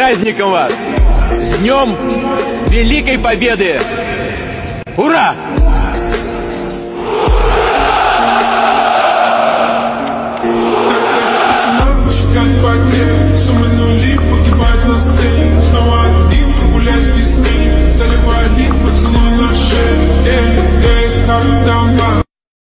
праздником вас! С Днем Великой Победы! Ура!